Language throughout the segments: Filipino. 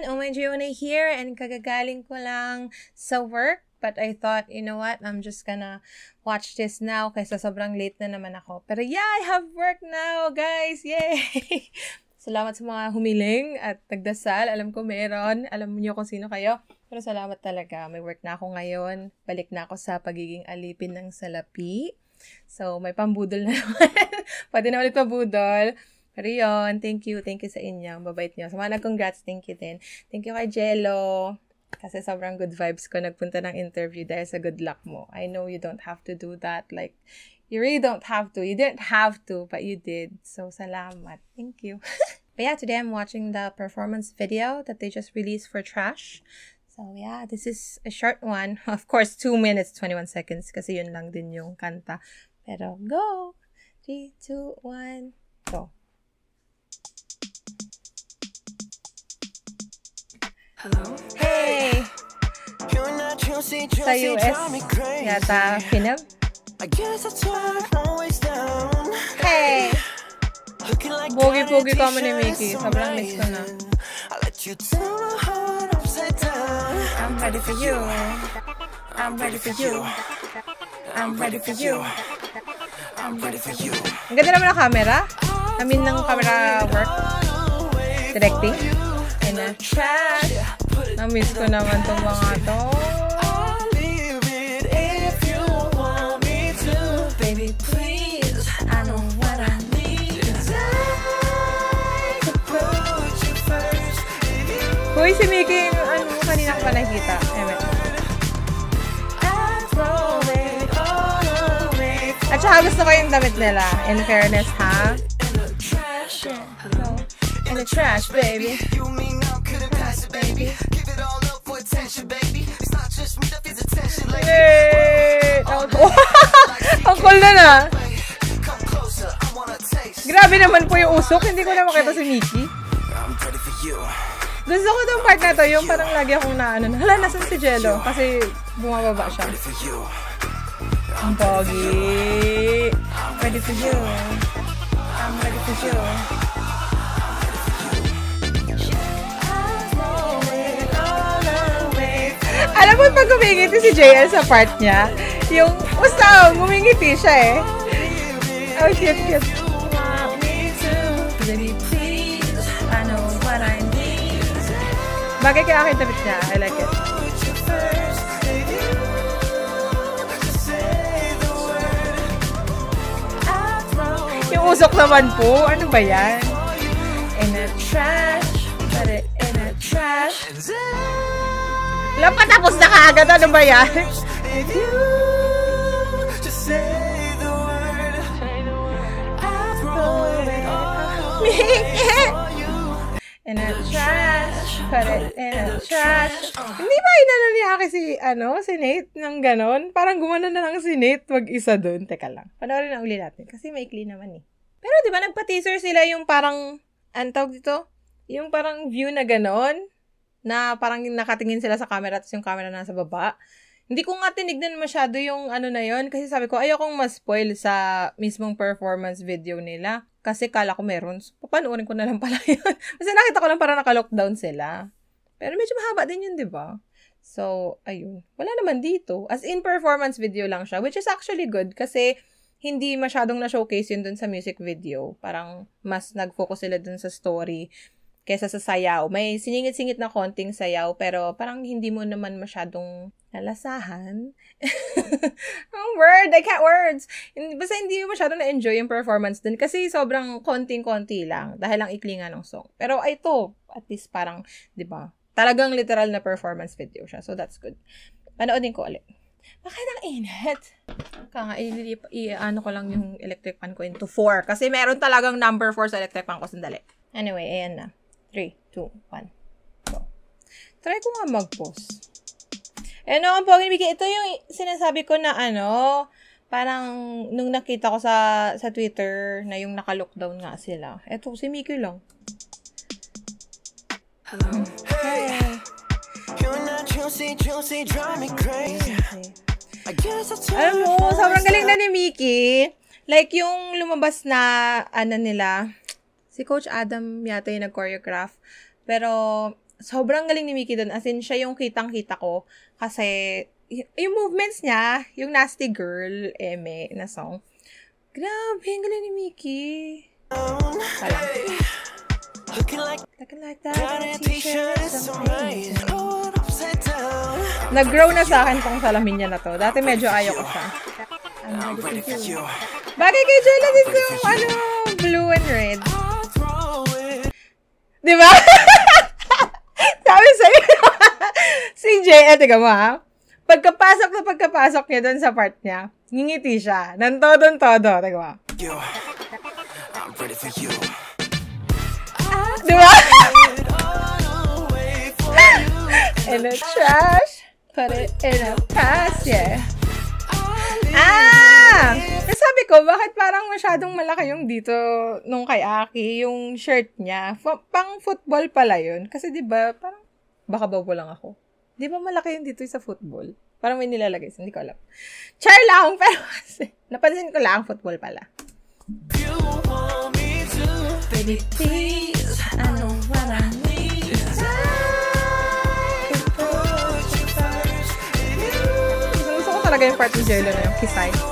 Oh my Gione here and kagagaling ko lang sa work. But I thought, you know what, I'm just gonna watch this now kaysa sobrang late na naman ako. Pero yeah, I have work now, guys! Yay! salamat sa mga humiling at nagdasal. Alam ko meron. Alam niyo kung sino kayo. Pero salamat talaga. May work na ako ngayon. Balik na ako sa pagiging alipin ng salapi. So, may pambudol na naman. Pwede na ulit pabudol. Pero yun, thank you. Thank you sa inyo. Ang babait nyo. Sa mga nag-congrats, thank you din. Thank you kay Jello. Kasi sobrang good vibes ko nagpunta ng interview dahil sa good luck mo. I know you don't have to do that. Like, you really don't have to. You didn't have to, but you did. So, salamat. Thank you. but yeah, today I'm watching the performance video that they just released for Trash. So, yeah, this is a short one. Of course, 2 minutes, 21 seconds kasi yun lang din yung kanta. Pero, go! 3, 2, 1, Hello? Hey! Sa US, yata Finab. I guess that's why I'm always down. Hey! Looking like Pogi-pogi God, kami ni Mickey. t-shirts Sobrang mix ko na. I let you turn my heart upside down. I'm ready for you. I'm ready for you. I'm ready for you. I'm ready for you. Ang ganda naman ng camera. I mean, ng camera work. Directing. Uh, trash. Na-miss ko naman tong mga to. Baby, please. I know what I need. Hoy, si Mickey, ano, kanina ko pa nakita. Eme. At saka gusto ko yung damit nila. In fairness, ha? In the trash, baby. Couldn't pass it, baby? Give it all up for attention, baby. It's not just me that feels attention, lady. Yay! Ang cool na na. Grabe naman po yung usok. Hindi ko na makita si you. Gusto ko tong part na to, yung parang lagi akong na ano, hala, nasan si Jello? Kasi bumababa siya. Ang pogi. Ready for you. I'm ready for you. Alam mo, pag umingiti si JL sa part niya, yung, basta, umingiti siya eh. Oh, I need. Bagay kaya akin damit niya. I like it. Yung usok naman po. Ano ba yan? In a trash. Put it in a trash. Wala pa tapos na kaagad. Ano ba yan? Throw it. In a trash. Put it in a trash. Hindi ba inano ni Haki si, ano, si Nate ng ganon? Parang gumana na lang si Nate mag-isa dun. Teka lang. Panoorin na uli natin. Kasi maikli naman eh. Pero di ba nagpa-teaser sila yung parang, ang tawag dito? Yung parang view na ganon? Na parang nakatingin sila sa camera tapos yung camera nasa baba. Hindi ko nga tinignan masyado yung ano na yon kasi sabi ko ayokong ma-spoil sa mismong performance video nila. Kasi kala ko meron. So, papanoorin ko na lang pala yun. kasi nakita ko lang parang naka-lockdown sila. Pero medyo mahaba din yun, di ba? So, ayun. Wala naman dito. As in, performance video lang siya, which is actually good kasi hindi masyadong na-showcase yun dun sa music video. Parang mas nag-focus sila dun sa story kesa sa sayaw. May siningit-singit na konting sayaw, pero parang hindi mo naman masyadong nalasahan. Ang word! I can't words! Basta hindi mo masyadong na-enjoy yung performance dun kasi sobrang konting-konti lang dahil lang ikli nga ng song. Pero ito, at least parang, di ba, talagang literal na performance video siya. So that's good. Panoodin ko ulit. Bakit ang init? Kaya nga, i-ano ko lang yung electric fan ko into 4. Kasi meron talagang number 4 sa electric fan ko. Sandali. Anyway, ayan na. 3, 2, 1. Go. Try ko nga mag-pause. Eh no, ang pogi Mickey, ito yung sinasabi ko na ano, parang nung nakita ko sa sa Twitter na yung naka-lockdown nga sila. Eto, si Mickey lang. Hello. Hey. You're not juicy, juicy, drive me crazy. Alam mo, sobrang galing na ni Mickey. Like, yung lumabas na, ano nila, si Coach Adam yata yung nag-choreograph. Pero, sobrang galing ni Mickey doon. As in, siya yung kitang-kita ko. Kasi, yung movements niya, yung Nasty Girl, Eme, na song. Grabe, ang galing ni Mickey. Wala. Looking like Looking like that. Nag-grow na sa akin tong salamin niya na to. Dati medyo ayaw ko siya. Bagay kay Joy din yung ano, blue and red. Di ba? Sabi sa'yo. si Jay, eh, tiga mo ha. Pagkapasok na pagkapasok niya doon sa part niya, ngingiti siya. Nang todo-todo. Tiga mo. You. I'm ready for you. Di ba? In the trash. Put it in a trash, yeah. Ah! Kasi sabi ko, bakit parang masyadong malaki yung dito nung kay Aki, yung shirt niya. Fa- pang football pala yun. Kasi di ba parang, baka bobo lang ako. Di ba malaki yung dito sa football? Parang may nilalagay, hindi ko alam. Char lang, pero kasi, napansin ko lang, football pala. You want me to. Baby, please, I know what I need. Gusto ko talaga yung part ni Jello na yung kisay.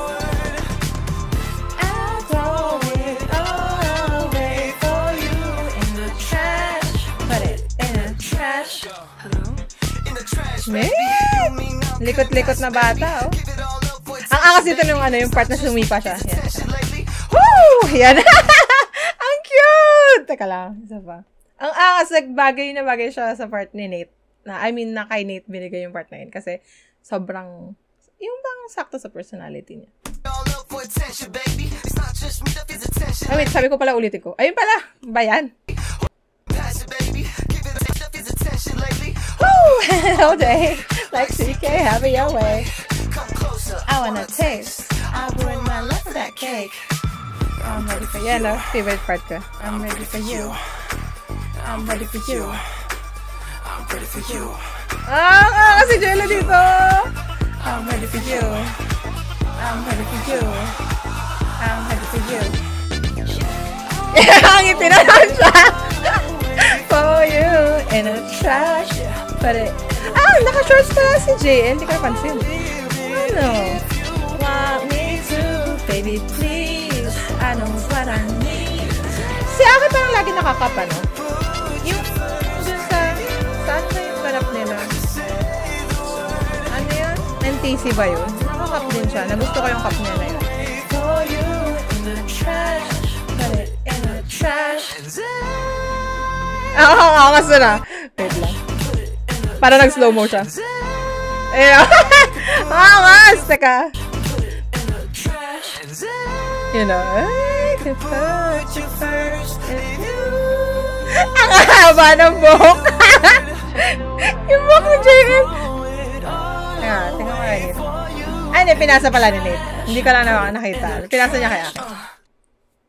I'm Likot-likot na bata, oh. Ang angas dito nung ano, yung part na sumipa siya. Yan. Woo! Yan. Ang cute! Teka lang, isa pa. Ang angas, like, bagay na bagay siya sa part ni Nate. Na, I mean, na kay Nate binigay yung part na yun. Kasi, sobrang, yung bang sakto sa personality niya. Ay, wait, sabi ko pala ulitin ko. Ayun pala, ba yan? All day. Like CK, have it your way. Come closer. I wanna taste. I ruin my life for that cake. I'm ready for you. Yan, no? Favorite part ko. I'm ready for you. I'm ready for you. I'm ready for you. Ah, ah, kasi Jello dito. I'm ready for you. I'm ready for you. I'm ready for you. Ang ngiti na lang siya. It... Ah, naka-shorts pala si JL. Hindi ko napansin. Ano? Want me to, baby, please. What I need. Si Aki parang lagi nakakap, ano? Yung dun sa... Saan ba yung ganap nila? Ano yun? NTC ba yun? Nakakap din siya. Nagusto ko yung cup niya na yun. For you in the trash. Put it in the trash. Ah, ah, ah, kaso na. Wait lang. Para nag-slow mo siya. Ayun. Angas! Teka. You know. Ang haba ng buhok. yung buhok ni JM. Ah, tingnan mo rin. Ay, hindi, pinasa pala ni Nate. Hindi ko lang na nakita. Pinasa niya kaya.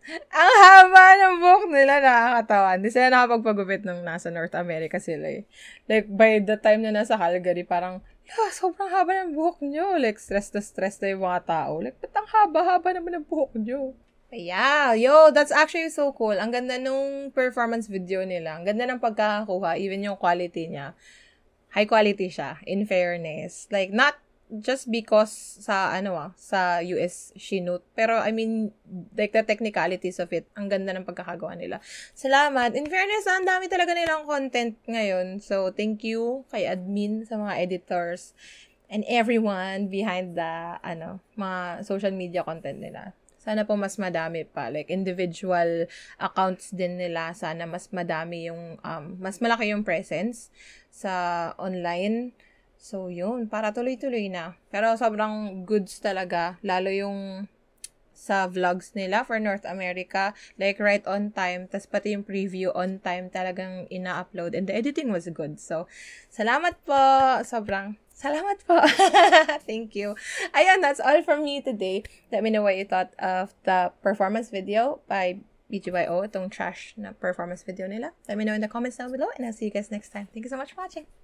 Ang haba ng buhok nila, nakakatawa. Hindi sila nakapagpagupit nung nasa North America sila eh. Like, by the time na nasa Calgary, parang, yeah, sobrang haba ng buhok nyo. Like, stress na stress na yung mga tao. Like, ba't ang haba-haba naman ng buhok nyo? Yeah, yo, that's actually so cool. Ang ganda nung performance video nila. Ang ganda ng pagkakakuha, even yung quality niya. High quality siya, in fairness. Like, not just because sa, ano ah, sa US Chinook. Pero, I mean, like, the technicalities of it, ang ganda ng pagkakagawa nila. Salamat. In fairness, ang dami talaga nilang content ngayon. So, thank you kay admin, sa mga editors, and everyone behind the, ano, mga social media content nila. Sana po mas madami pa. Like, individual accounts din nila. Sana mas madami yung, um, mas malaki yung presence sa online. So, yun. Para tuloy-tuloy na. Pero sobrang goods talaga. Lalo yung sa vlogs nila for North America. Like, right on time. Tapos pati yung preview on time talagang ina-upload. And the editing was good. So, salamat po. Sobrang Salamat po. Thank you. Ayan, that's all from me today. Let me know what you thought of the performance video by BGYO, itong trash na performance video nila. Let me know in the comments down below and I'll see you guys next time. Thank you so much for watching.